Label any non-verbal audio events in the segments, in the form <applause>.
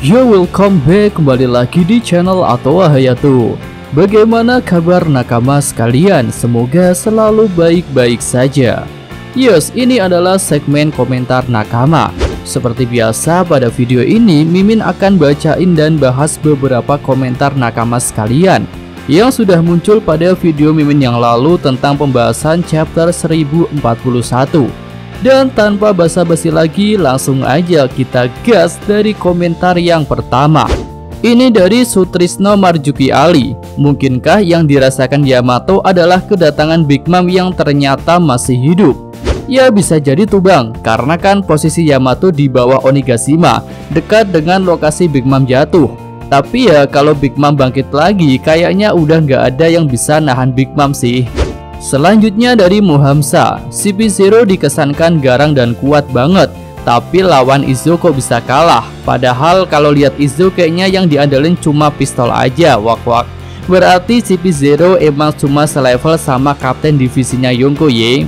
Yo welcome back kembali lagi di channel atau Hayatu Bagaimana kabar nakama sekalian? Semoga selalu baik-baik saja. Yes, ini adalah segmen komentar nakama. Seperti biasa pada video ini Mimin akan bacain dan bahas beberapa komentar nakama sekalian Yang sudah muncul pada video Mimin yang lalu tentang pembahasan chapter 1041 dan tanpa basa-basi lagi, langsung aja kita gas dari komentar yang pertama. Ini dari Sutrisno Marjuki Ali. Mungkinkah yang dirasakan Yamato adalah kedatangan Big Mom yang ternyata masih hidup? Ya bisa jadi tuh bang, karena kan posisi Yamato di bawah Onigashima, dekat dengan lokasi Big Mom jatuh. Tapi ya kalau Big Mom bangkit lagi, kayaknya udah nggak ada yang bisa nahan Big Mom sih. Selanjutnya dari Muhamsa, CP0 dikesankan garang dan kuat banget tapi lawan Izo kok bisa kalah. Padahal kalau lihat Izo kayaknya yang diandelin cuma pistol aja wak wak. Berarti CP0 emang cuma selevel sama kapten divisinya Yonko ye.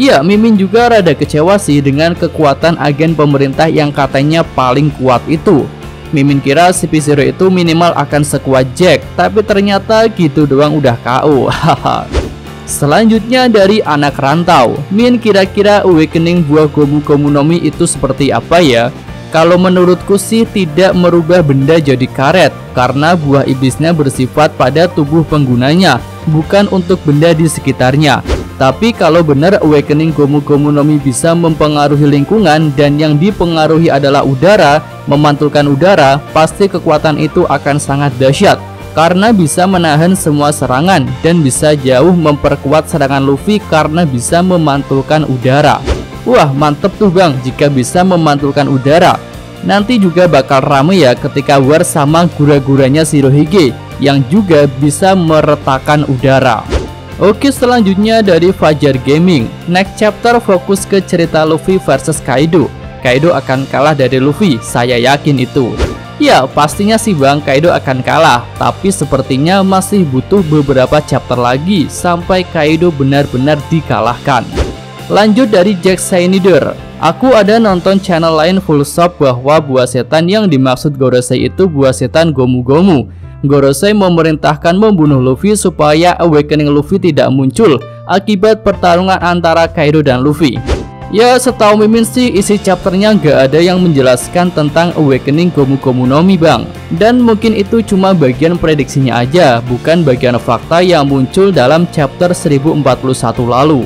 Ya Mimin juga rada kecewa sih dengan kekuatan agen pemerintah yang katanya paling kuat itu. Mimin kira CP0 itu minimal akan sekuat Jack Tapi ternyata gitu doang udah KO <laughs> Haha Selanjutnya dari anak rantau. Min kira-kira awakening buah Gomu Gomu Nomi itu seperti apa ya? Kalau menurutku sih tidak merubah benda jadi karet Karena buah iblisnya bersifat pada tubuh penggunanya Bukan untuk benda di sekitarnya. Tapi kalau benar awakening Gomu Gomu Nomi bisa mempengaruhi lingkungan dan yang dipengaruhi adalah udara, memantulkan udara, pasti kekuatan itu akan sangat dahsyat karena bisa menahan semua serangan dan bisa jauh memperkuat serangan Luffy karena bisa memantulkan udara. Wah, mantep tuh bang jika bisa memantulkan udara. Nanti juga bakal rame ya ketika War sama gura-guranya Shirohige yang juga bisa meretakan udara. Oke selanjutnya dari Fajar Gaming Next chapter fokus ke cerita Luffy versus Kaido Kaido akan kalah dari Luffy, saya yakin itu Ya, pastinya sih Bang Kaido akan kalah, tapi sepertinya masih butuh beberapa chapter lagi sampai Kaido benar-benar dikalahkan. Lanjut dari Jack Shinider, aku ada nonton channel lain full stop bahwa buah setan yang dimaksud Gorosei itu buah setan Gomu Gomu. Gorosei memerintahkan membunuh Luffy supaya Awakening Luffy tidak muncul akibat pertarungan antara Kaido dan Luffy. Ya setahu Mimin sih isi chapternya nggak ada yang menjelaskan tentang Awakening Gomu Gomu Nomi bang. Dan mungkin itu cuma bagian prediksinya aja bukan bagian fakta yang muncul dalam chapter 1041 lalu.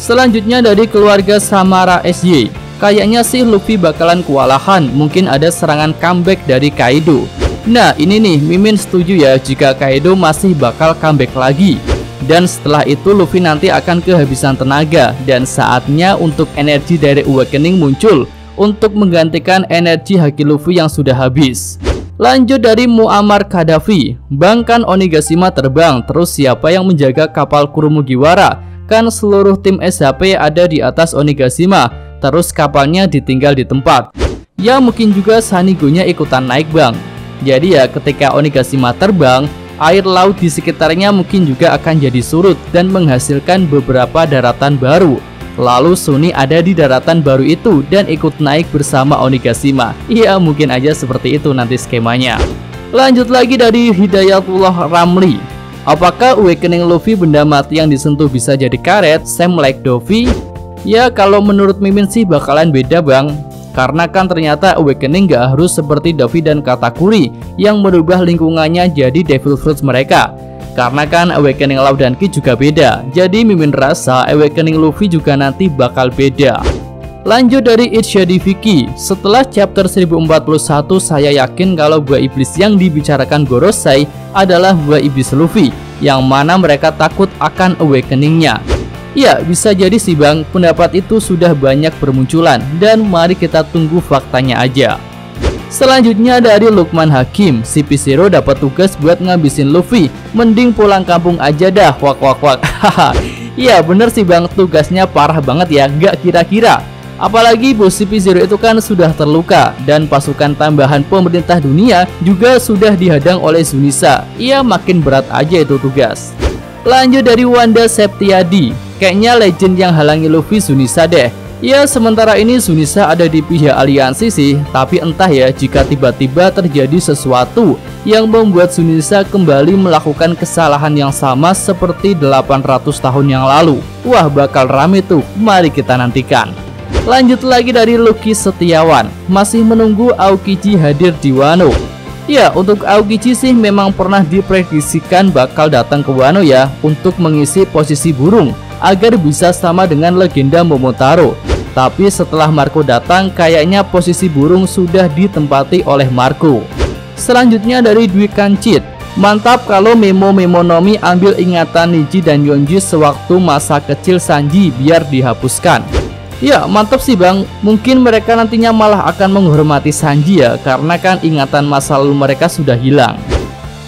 Selanjutnya dari keluarga Samara SY Kayaknya sih Luffy bakalan kewalahan mungkin ada serangan comeback dari Kaido. Nah ini nih Mimin setuju ya jika Kaido masih bakal comeback lagi dan setelah itu Luffy nanti akan kehabisan tenaga dan saatnya untuk energi dari Awakening muncul untuk menggantikan energi Haki Luffy yang sudah habis. Lanjut dari Muammar Gaddafi, Bangkan Onigashima terbang, terus siapa yang menjaga kapal Kurumugiwara? Kan seluruh tim SHP ada di atas Onigashima, terus kapalnya ditinggal di tempat. Ya mungkin juga Sanigonya ikutan naik bang. Jadi ya ketika Onigashima terbang, air laut di sekitarnya mungkin juga akan jadi surut dan menghasilkan beberapa daratan baru. Lalu Suni ada di daratan baru itu dan ikut naik bersama Onigashima. Iya mungkin aja seperti itu nanti skemanya. Lanjut lagi dari Hidayatullah Ramli. Apakah Awakening Luffy benda mati yang disentuh bisa jadi karet, Sam like Dovi? Ya kalau menurut Mimin sih bakalan beda bang karena kan ternyata Awakening gak harus seperti Dovi dan Katakuri yang merubah lingkungannya jadi Devil Fruits mereka. Karena kan Awakening Law dan Ki juga beda, jadi Mimin rasa Awakening Luffy juga nanti bakal beda. Lanjut dari Itshadi Vicky, setelah chapter 1041 saya yakin kalau buah iblis yang dibicarakan Gorosei adalah buah iblis Luffy, yang mana mereka takut akan awakeningnya. Ya, bisa jadi sih Bang, pendapat itu sudah banyak bermunculan dan mari kita tunggu faktanya aja. Selanjutnya dari Lukman Hakim, si P0 dapat tugas buat ngabisin Luffy. Mending pulang kampung aja dah, wak wak wak. Haha. Iya bener sih bang, tugasnya parah banget ya, gak kira-kira. Apalagi bos CP0 itu kan sudah terluka dan pasukan tambahan pemerintah dunia juga sudah dihadang oleh Zunisa. Iya makin berat aja itu tugas. Lanjut dari Wanda Septiadi, Kayaknya legend yang halangi Luffy Zunisa deh. Ya sementara ini Sunisa ada di pihak aliansi sih Tapi entah ya jika tiba-tiba terjadi sesuatu Yang membuat Sunisa kembali melakukan kesalahan yang sama seperti 800 tahun yang lalu. Wah bakal rame tuh, mari kita nantikan. Lanjut lagi dari Lucky Setiawan. Masih menunggu Aokiji hadir di Wano. Ya, untuk Aokiji sih memang pernah diprediksikan bakal datang ke Wano ya Untuk mengisi posisi burung agar bisa sama dengan legenda Momotaro tapi setelah Marco datang, kayaknya posisi burung sudah ditempati oleh Marco. Selanjutnya dari Dwi Kancit. Mantap kalau Memo Memonomi ambil ingatan Niji dan Yonji sewaktu masa kecil Sanji biar dihapuskan. Ya mantap sih bang, mungkin mereka nantinya malah akan menghormati Sanji ya Karena kan ingatan masa lalu mereka sudah hilang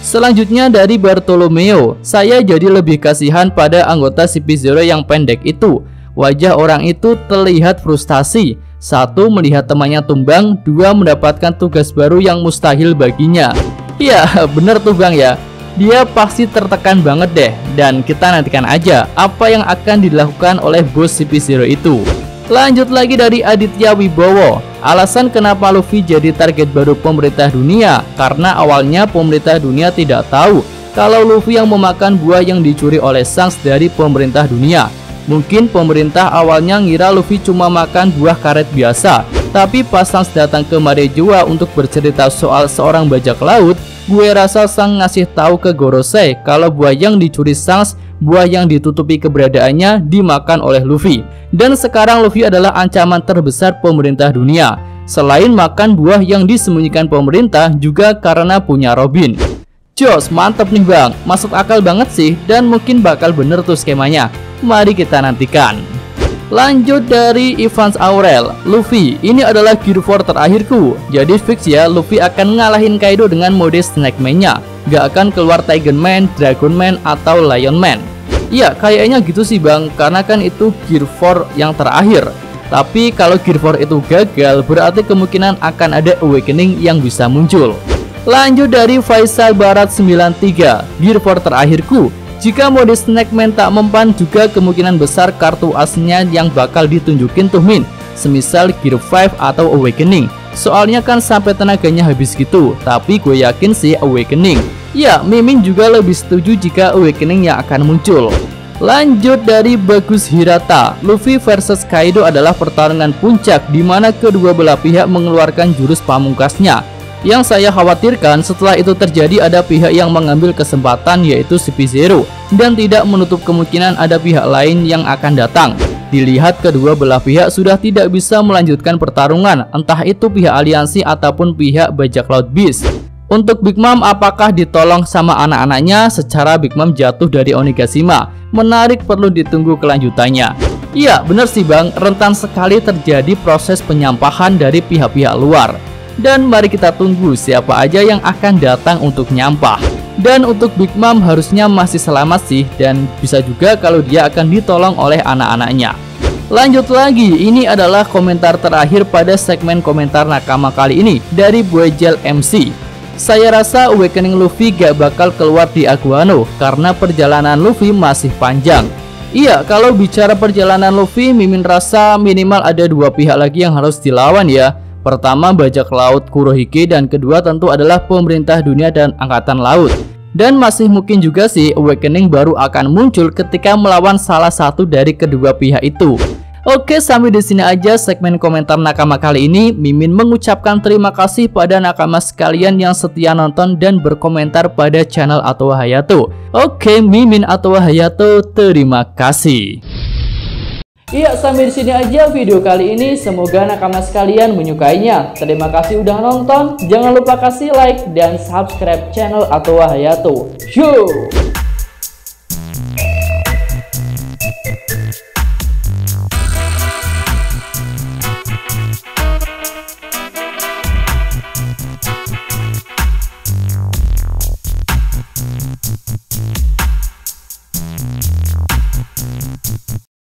Selanjutnya dari Bartolomeo, saya jadi lebih kasihan pada anggota CP0 yang pendek itu Wajah orang itu terlihat frustasi. Satu, melihat temannya tumbang. Dua, mendapatkan tugas baru yang mustahil baginya. Ya, <laughs> bener tuh bang ya. Dia pasti tertekan banget deh. Dan kita nantikan aja apa yang akan dilakukan oleh bos CP0 itu. Lanjut lagi dari Aditya Wibowo. Alasan kenapa Luffy jadi target baru pemerintah dunia karena awalnya pemerintah dunia tidak tahu kalau Luffy yang memakan buah yang dicuri oleh Shanks dari pemerintah dunia. Mungkin pemerintah awalnya ngira Luffy cuma makan buah karet biasa, tapi pas Sans datang ke Marejua untuk bercerita soal seorang bajak laut, gue rasa Sang ngasih tahu ke Gorosei kalau buah yang dicuri Sans, buah yang ditutupi keberadaannya dimakan oleh Luffy. Dan sekarang Luffy adalah ancaman terbesar pemerintah dunia. Selain makan buah yang disembunyikan pemerintah juga karena punya Robin. Jos, mantep nih bang, masuk akal banget sih dan mungkin bakal bener tuh skemanya. Mari kita nantikan. Lanjut dari Evans Aurel, Luffy, ini adalah Gear 4 terakhirku. Jadi fix ya, Luffy akan ngalahin Kaido dengan mode Snake Gak akan keluar Tiger Man, Dragon Man, atau Lion Man. Iya, kayaknya gitu sih bang, karena kan itu Gear 4 yang terakhir. Tapi kalau Gear 4 itu gagal, berarti kemungkinan akan ada Awakening yang bisa muncul. Lanjut dari Faisal Barat 93, Gear 4 terakhirku. Jika mode Snackman tak mempan juga kemungkinan besar kartu asnya yang bakal ditunjukin tuh Min Semisal Gear 5 atau Awakening Soalnya kan sampai tenaganya habis gitu Tapi gue yakin sih Awakening Ya Mimin juga lebih setuju jika Awakening yang akan muncul Lanjut dari Bagus Hirata Luffy versus Kaido adalah pertarungan puncak di mana kedua belah pihak mengeluarkan jurus pamungkasnya yang saya khawatirkan setelah itu terjadi ada pihak yang mengambil kesempatan yaitu CP0 dan tidak menutup kemungkinan ada pihak lain yang akan datang. Dilihat kedua belah pihak sudah tidak bisa melanjutkan pertarungan, entah itu pihak aliansi ataupun pihak bajak laut Beast. Untuk Big Mom apakah ditolong sama anak-anaknya secara Big Mom jatuh dari Onigashima? Menarik perlu ditunggu kelanjutannya. Iya benar sih bang, rentan sekali terjadi proses penyampahan dari pihak-pihak luar. Dan mari kita tunggu siapa aja yang akan datang untuk nyampah. Dan untuk Big Mom harusnya masih selamat sih dan bisa juga kalau dia akan ditolong oleh anak-anaknya. Lanjut lagi, ini adalah komentar terakhir pada segmen komentar nakama kali ini dari Boyjel MC. Saya rasa Awakening Luffy gak bakal keluar di Aguano karena perjalanan Luffy masih panjang. Iya, kalau bicara perjalanan Luffy, Mimin rasa minimal ada dua pihak lagi yang harus dilawan ya Pertama bajak laut Kurohige dan kedua tentu adalah pemerintah dunia dan angkatan laut. Dan masih mungkin juga sih awakening baru akan muncul ketika melawan salah satu dari kedua pihak itu. Oke, sampai di sini aja segmen komentar nakama kali ini. Mimin mengucapkan terima kasih pada nakama sekalian yang setia nonton dan berkomentar pada channel Atau Hayato. Oke, Mimin atau Hayato, terima kasih. Iya, sampai di sini aja video kali ini. Semoga nakama sekalian menyukainya. Terima kasih udah nonton. Jangan lupa kasih like dan subscribe channel atau Hayato. Shoo!